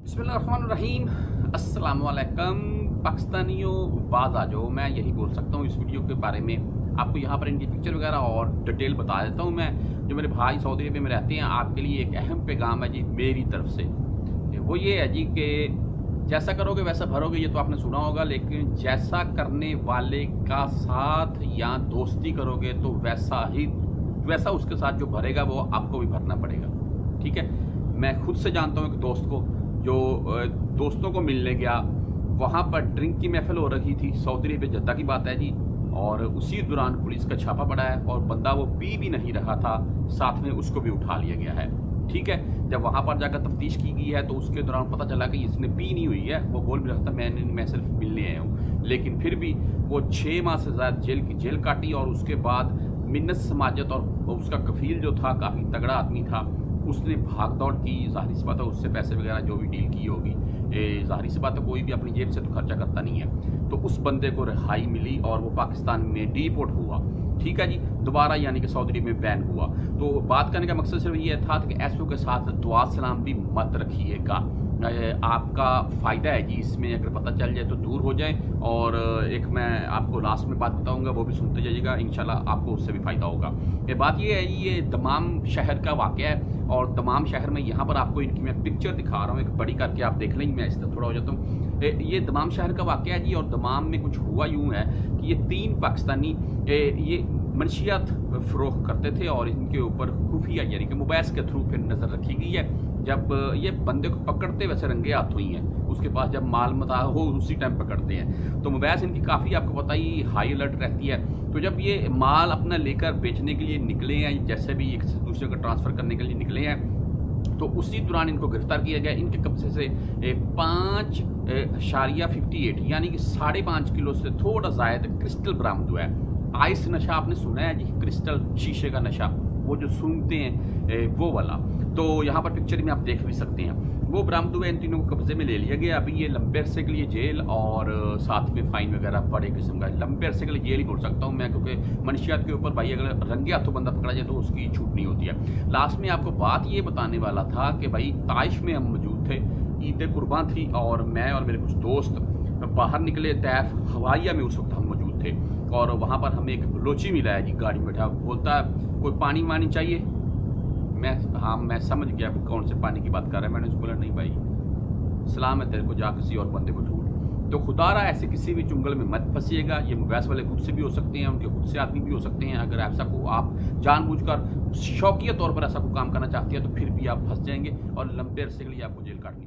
अस्सलाम वालेकुम पाकिस्तानियों बाज आ जाओ। मैं यही बोल सकता हूँ इस वीडियो के बारे में। आपको यहाँ पर इनकी पिक्चर वगैरह और डिटेल बता देता हूँ मैं। जो मेरे भाई सऊदी अरब में रहते हैं, आपके लिए एक अहम पैगाम है जी, मेरी तरफ़ से। वो ये है जी कि जैसा करोगे वैसा भरोगे, ये तो आपने सुना होगा, लेकिन जैसा करने वाले का साथ या दोस्ती करोगे तो वैसा ही, वैसा उसके साथ जो भरेगा, वो आपको भी भरना पड़ेगा। ठीक है? मैं खुद से जानता हूँ एक दोस्त को। जो दोस्तों को मिलने गया, वहाँ पर ड्रिंक की महफिल हो रही थी, सऊदी अरब जद्दा की बात है जी, और उसी दौरान पुलिस का छापा पड़ा है, और बंदा वो पी भी नहीं रहा था, साथ में उसको भी उठा लिया गया है। ठीक है? जब वहाँ पर जाकर तफ्तीश की गई है तो उसके दौरान पता चला कि इसने पी नहीं हुई है, वो बोल भी रहा था मैंने मैं सिर्फ़ मिलने आया हूँ। लेकिन फिर भी वो छः माह से ज़्यादा जेल की, जेल काटी, और उसके बाद मिन्नत समाजत, और उसका कफील जो था, काफ़ी तगड़ा आदमी था। उसने भाग दौड़ की, ज़ाहिर सी बात है, उससे पैसे वगैरह जो भी डील की होगी ज़ाहिर सी बात है, कोई भी अपनी जेब से तो खर्चा करता नहीं है। तो उस बंदे को रिहाई मिली और वो पाकिस्तान में डीपोर्ट हुआ। ठीक है जी? दोबारा यानी कि सऊदी में बैन हुआ। तो बात करने का मकसद सिर्फ़ ये था कि ऐसों के साथ दुआ सलाम भी मत रखिएगा। आपका फ़ायदा है जी, इसमें अगर पता चल जाए तो दूर हो जाए। और एक मैं आपको लास्ट में बात बताऊँगा, वो भी सुनते जाइएगा इन आपको उससे भी फ़ायदा होगा। ये बात ये है, ये तमाम शहर का वाक़ है और तमाम शहर में यहाँ पर आपको इनकी मैं पिक्चर दिखा रहा हूँ, एक बड़ी करके आप देख लेंगे मैं इस तरह थोड़ा हो जाता हूँ। ये दमाम शहर का वाक़ है जी, और दमाम में कुछ हुआ यूँ है कि ये तीन पाकिस्तानी ये मनशियात फ़रोख करते थे और इनके ऊपर खुफिया यानी कि मोबाइल के थ्रू फिर नज़र रखी गई है। जब ये बंदे को पकड़ते वैसे रंगे हाथ हुई हैं, उसके पास जब माल मता हो उसी टाइम पकड़ते हैं। तो मोबाइल इनकी काफ़ी, आपको पता ही हाई अलर्ट रहती है। तो जब ये माल अपना लेकर बेचने के लिए निकले हैं, जैसे भी एक दूसरे को ट्रांसफ़र करने के लिए निकले हैं तो उसी दौरान इनको गिरफ़्तार किया गया। इनके कब्जे से पाँच शारिया फिफ्टी एट यानी कि साढ़े पाँच किलो से थोड़ा ज़ायद क्रिस्टल बरामद हुआ है। आइस नशा आपने सुना है जी, क्रिस्टल शीशे का नशा, वो जो सूंघते हैं वो वाला। तो यहाँ पर पिक्चर में आप देख भी सकते हैं। वो बरामद हुए इन तीनों को कब्जे में ले लिया गया। अभी ये लंबे अरसे के लिए जेल और साथ में फाइन वगैरह बड़े किस्म का लंबे अरसे के लिए जेल ही बोल सकता हूँ मैं, क्योंकि मनशियात के ऊपर भाई अगर रंगे हाथों बंदा पकड़ा जाए तो उसकी छूट नहीं होती है। लास्ट में आपको बात ये बताने वाला था कि भाई ताइफ में हम मौजूद थे, ईद कुर्बान थी और मैं और मेरे कुछ दोस्त बाहर निकले तैफ हवाइया में उस वक्त हम मौजूद थे। और वहाँ पर हमें एक मिला है जी, गाड़ी में। बैठा बोलता है, कोई पानी वानी चाहिए? मैं हाँ मैं समझ गया कौन से पानी की बात कर रहा है। मैंने उसको बोला, नहीं भाई सलाम है तेरे को जा किसी और बंदे को ढूंढ तो खुदारा ऐसे किसी भी चुंगल में मत फंसीएगा। ये मुबैस वाले खुद से भी हो सकते हैं, उनके खुद से आदमी भी हो सकते हैं। अगर ऐसा को आप जानबूझकर शौकिया तौर पर ऐसा को काम करना चाहते हैं तो फिर भी आप फंस जाएँगे और लंबे अरसे के लिए आपको जेल काटनी